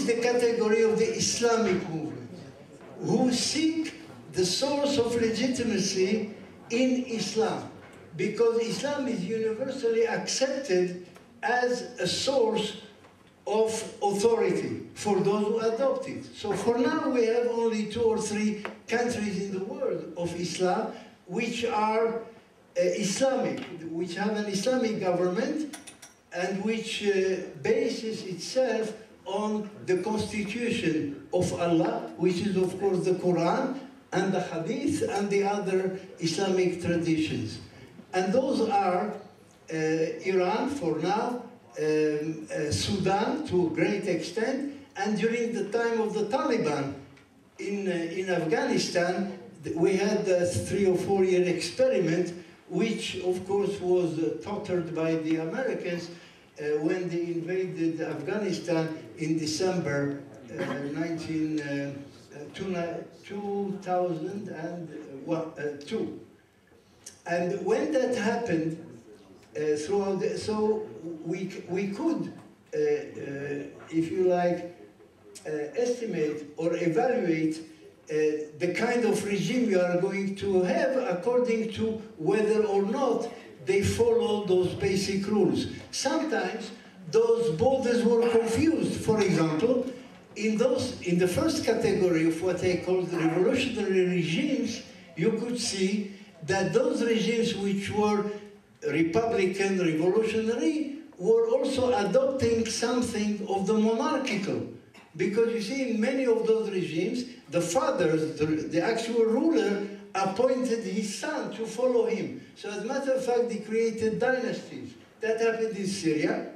is the category of the Islamic movement, who seek the source of legitimacy in Islam, because Islam is universally accepted as a source of authority for those who adopt it. So for now we have only two or three countries in the world of Islam which are uh, Islamic, which have an Islamic government and which uh, bases itself on the constitution of Allah, which is of course the Quran and the Hadith and the other Islamic traditions. And those are uh, Iran for now, um, uh, Sudan to a great extent, and during the time of the Taliban in, uh, in Afghanistan, we had a three or four year experiment, which of course was uh, tottered by the Americans when they invaded Afghanistan in December uh, 19, uh, 2002. And when that happened, uh, throughout the, so we, we could, uh, uh, if you like, uh, estimate or evaluate uh, the kind of regime you are going to have according to whether or not they follow those basic rules. Sometimes those borders were confused. For example, in those in the first category of what I call the revolutionary regimes, you could see that those regimes which were Republican, revolutionary, were also adopting something of the monarchical. Because you see, in many of those regimes, the fathers, the, the actual ruler, appointed his son to follow him. So as a matter of fact, they created dynasties. That happened in Syria,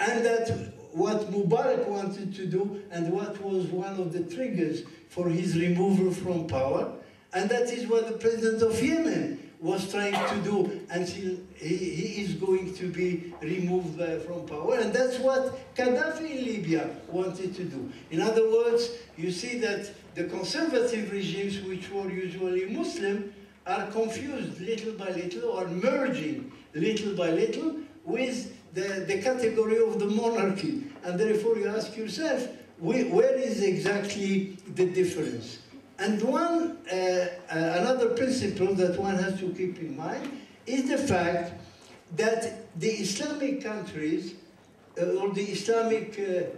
and that what Mubarak wanted to do, and what was one of the triggers for his removal from power, and that is what the president of Yemen was trying to do until he, he is going to be removed uh, from power. And that's what Gaddafi in Libya wanted to do. In other words, you see that the conservative regimes, which were usually Muslim, are confused little by little or merging little by little with the, the category of the monarchy. And therefore you ask yourself, where is exactly the difference? And one, uh, uh, another principle that one has to keep in mind is the fact that the Islamic countries uh, or the Islamic uh,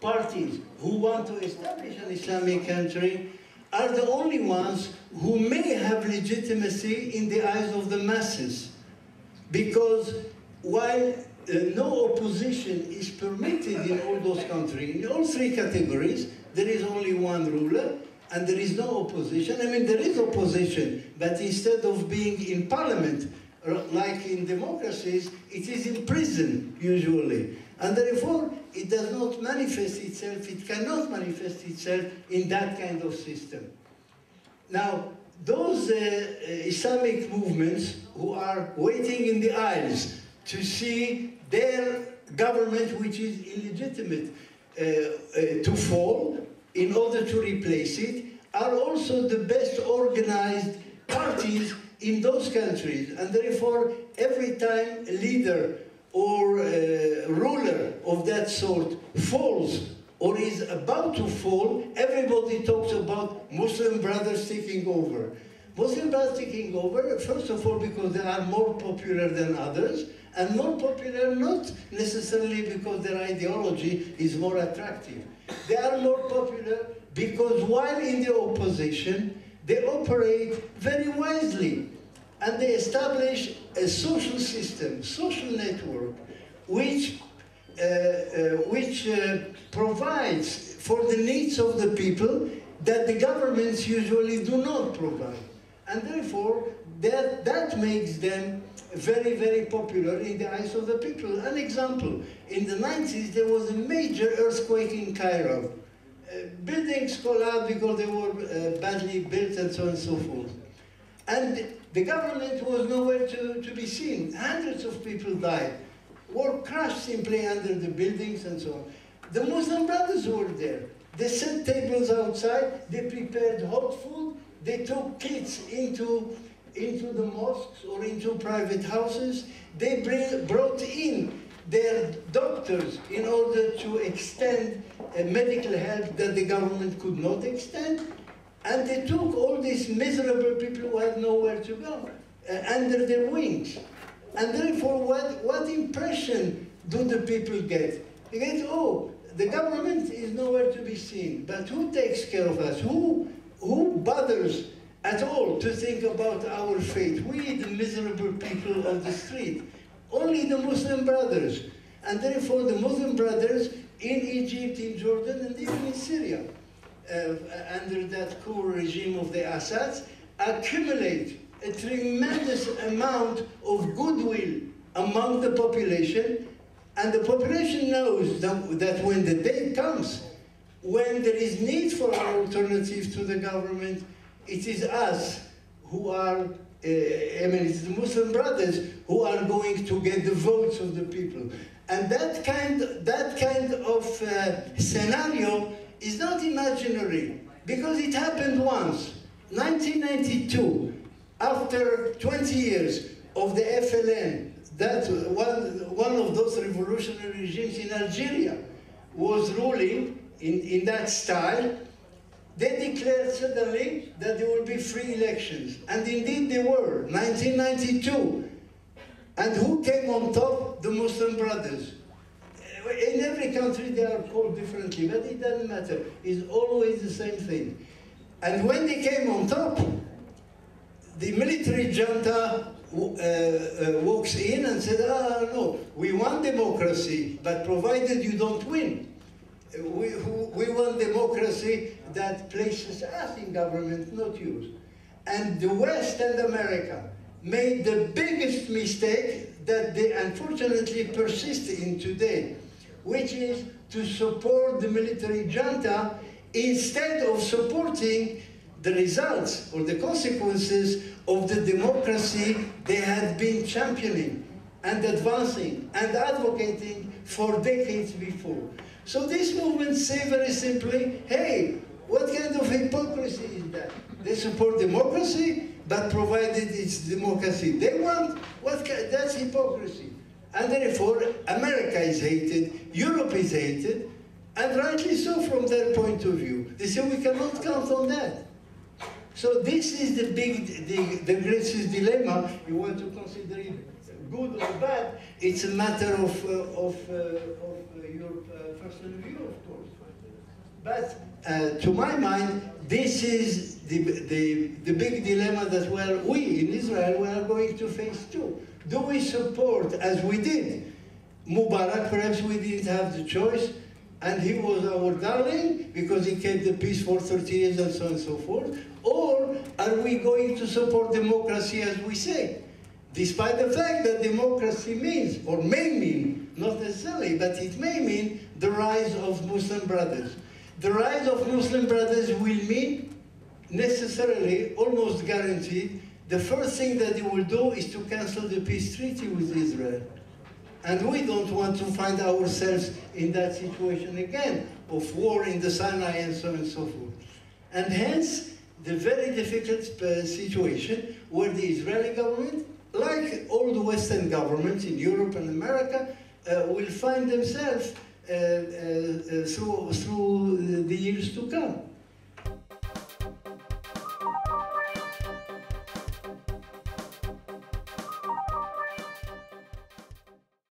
parties who want to establish an Islamic country are the only ones who may have legitimacy in the eyes of the masses. Because while uh, no opposition is permitted in all those countries, in all three categories, there is only one ruler, and there is no opposition. I mean, there is opposition, but instead of being in parliament, like in democracies, it is in prison, usually. And therefore, it does not manifest itself, it cannot manifest itself in that kind of system. Now, those uh, uh Islamic movements who are waiting in the aisles to see their government, which is illegitimate, uh, uh, to fall, in order to replace it are also the best organized parties in those countries. And therefore, every time a leader or a ruler of that sort falls or is about to fall, everybody talks about Muslim brothers taking over. Muslim brothers taking over, first of all, because they are more popular than others, and more popular not necessarily because their ideology is more attractive. They are more popular because while in the opposition, they operate very wisely and they establish a social system, social network, which, uh, uh, which uh, provides for the needs of the people that the governments usually do not provide. And therefore, that, that makes them very, very popular in the eyes of the people. An example, in the 90s, there was a major earthquake in Cairo. Uh, buildings collapsed because they were uh, badly built and so on and so forth. And the government was nowhere to, to be seen. Hundreds of people died, were crushed simply under the buildings and so on. The Muslim brothers were there. They set tables outside, they prepared hot food, they took kids into into the mosques or into private houses. They bring, brought in their doctors in order to extend uh, medical help that the government could not extend. And they took all these miserable people who had nowhere to go uh, under their wings. And therefore, what, what impression do the people get? They get, oh, the government is nowhere to be seen, but who takes care of us? Who, who bothers at all to think about our fate? We, the miserable people of the street. Only the Muslim brothers. And therefore, the Muslim brothers in Egypt, in Jordan, and even in Syria, uh, under that coup regime of the Assads, accumulate a tremendous amount of goodwill among the population, and the population knows that when the day comes, when there is need for an alternative to the government, it is us who are, uh, I mean, it's the Muslim brothers who are going to get the votes of the people. And that kind, that kind of uh, scenario is not imaginary, because it happened once. 1992, after 20 years of the FLN, that one, one of those revolutionary regimes in Algeria was ruling in, in that style, they declared suddenly that there will be free elections. And indeed they were, 1992. And who came on top? The Muslim Brothers. In every country they are called differently, but it doesn't matter. It's always the same thing. And when they came on top, the military junta uh, uh, walks in and said, ah, no, we want democracy, but provided you don't win. We, we want democracy that places us in government, not you. And the West and America made the biggest mistake that they unfortunately persist in today, which is to support the military junta instead of supporting the results or the consequences of the democracy they had been championing and advancing and advocating for decades before. So this movement say very simply, hey, what kind of hypocrisy is that? They support democracy, but provided it's democracy they want, what that's hypocrisy. And therefore, America is hated, Europe is hated, and rightly so from their point of view. They say we cannot count on that. So this is the big, the, the greatest dilemma. You want to consider good or bad, it's a matter of, uh, of, uh, of uh, your personal view, of course. But to my mind, this is the, the, the big dilemma that well, we in Israel we are going to face too. Do we support, as we did, Mubarak, perhaps we didn't have the choice, and he was our darling because he kept the peace for 30 years and so on and so forth, or are we going to support democracy as we say? Despite the fact that democracy means, or may mean, not necessarily, but it may mean the rise of Muslim brothers. The rise of Muslim brothers will mean necessarily, almost guaranteed, the first thing that they will do is to cancel the peace treaty with Israel. And we don't want to find ourselves in that situation again, of war in the Sinai and so on and so forth. And hence, the very difficult uh, situation where the Israeli government, like all the Western governments in Europe and America, uh, will find themselves uh, uh, through, through the years to come.